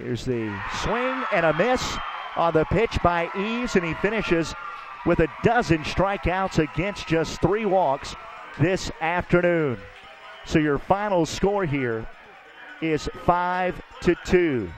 Here's the swing and a miss on the pitch by Eaves, and he finishes with a dozen strikeouts against just three walks this afternoon. So your final score here is five to two.